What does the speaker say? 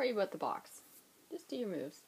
worry about the box. Just do your moves.